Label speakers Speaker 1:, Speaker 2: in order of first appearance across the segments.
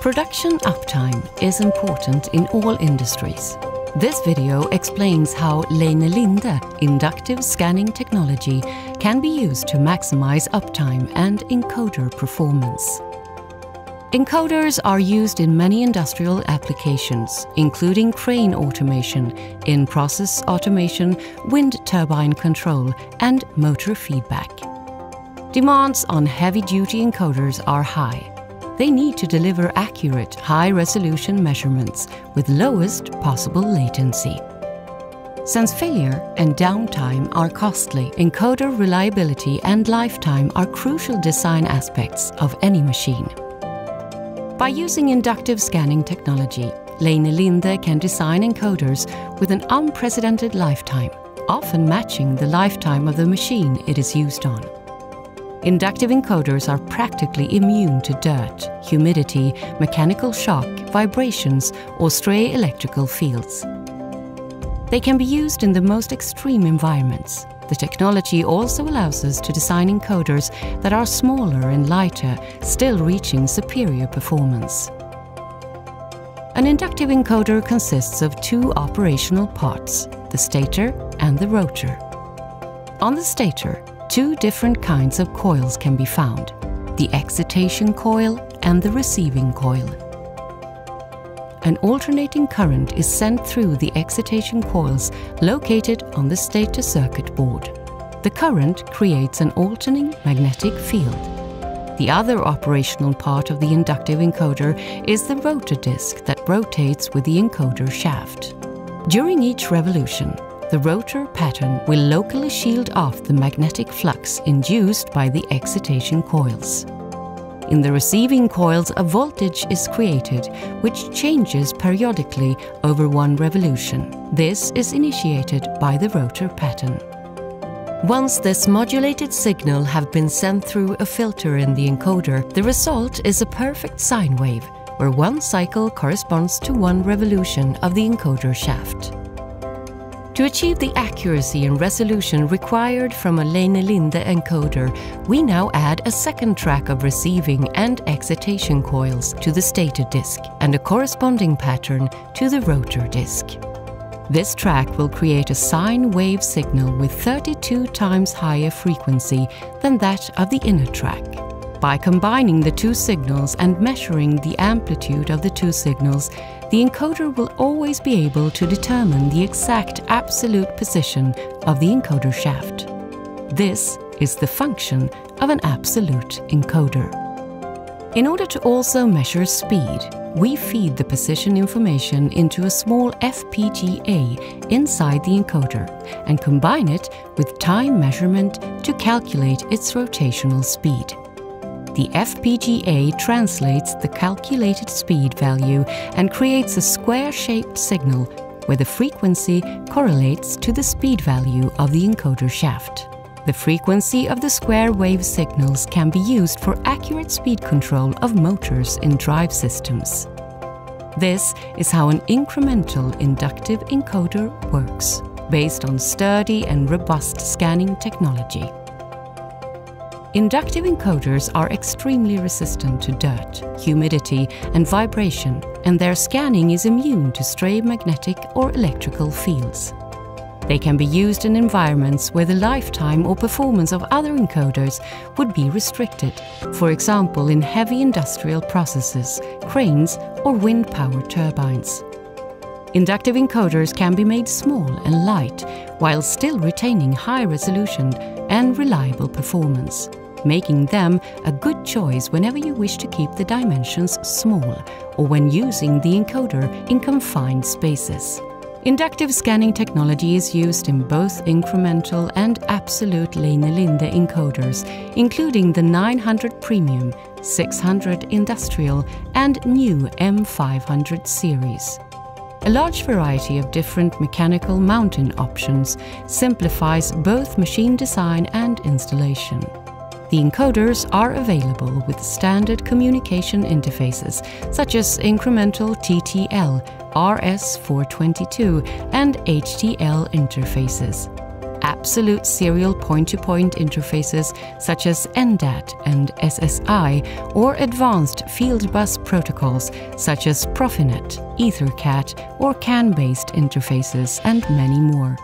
Speaker 1: Production uptime is important in all industries. This video explains how Leine Linde inductive scanning technology can be used to maximize uptime and encoder performance. Encoders are used in many industrial applications, including crane automation, in-process automation, wind turbine control, and motor feedback. Demands on heavy-duty encoders are high. They need to deliver accurate, high-resolution measurements with lowest possible latency. Since failure and downtime are costly, encoder reliability and lifetime are crucial design aspects of any machine. By using inductive scanning technology, Leine Linde can design encoders with an unprecedented lifetime, often matching the lifetime of the machine it is used on. Inductive encoders are practically immune to dirt, humidity, mechanical shock, vibrations, or stray electrical fields. They can be used in the most extreme environments, the technology also allows us to design encoders that are smaller and lighter, still reaching superior performance. An inductive encoder consists of two operational parts, the stator and the rotor. On the stator, two different kinds of coils can be found, the excitation coil and the receiving coil an alternating current is sent through the excitation coils located on the stator circuit board. The current creates an alternating magnetic field. The other operational part of the inductive encoder is the rotor disc that rotates with the encoder shaft. During each revolution, the rotor pattern will locally shield off the magnetic flux induced by the excitation coils. In the receiving coils, a voltage is created, which changes periodically over one revolution. This is initiated by the rotor pattern. Once this modulated signal have been sent through a filter in the encoder, the result is a perfect sine wave, where one cycle corresponds to one revolution of the encoder shaft. To achieve the accuracy and resolution required from a Leine Linde encoder, we now add a second track of receiving and excitation coils to the stator disc and a corresponding pattern to the rotor disc. This track will create a sine wave signal with 32 times higher frequency than that of the inner track. By combining the two signals and measuring the amplitude of the two signals, the encoder will always be able to determine the exact absolute position of the encoder shaft. This is the function of an absolute encoder. In order to also measure speed, we feed the position information into a small FPGA inside the encoder and combine it with time measurement to calculate its rotational speed the FPGA translates the calculated speed value and creates a square-shaped signal where the frequency correlates to the speed value of the encoder shaft. The frequency of the square wave signals can be used for accurate speed control of motors in drive systems. This is how an incremental inductive encoder works, based on sturdy and robust scanning technology. Inductive encoders are extremely resistant to dirt, humidity, and vibration, and their scanning is immune to stray magnetic or electrical fields. They can be used in environments where the lifetime or performance of other encoders would be restricted, for example in heavy industrial processes, cranes, or wind power turbines. Inductive encoders can be made small and light while still retaining high resolution and reliable performance making them a good choice whenever you wish to keep the dimensions small or when using the encoder in confined spaces. Inductive scanning technology is used in both incremental and absolute Leine Linde encoders, including the 900 Premium, 600 Industrial, and new M500 series. A large variety of different mechanical mounting options simplifies both machine design and installation. The encoders are available with standard communication interfaces such as incremental TTL, RS422, and HTL interfaces. Absolute serial point-to-point interfaces such as EnDat and SSI or advanced field bus protocols such as Profinet, EtherCAT or CAN-based interfaces and many more.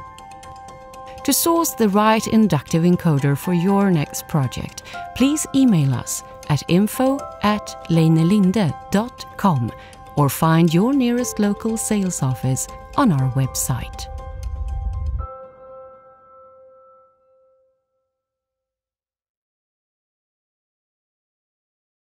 Speaker 1: To source the right inductive encoder for your next project, please email us at info at leinelinde.com or find your nearest local sales office on our website.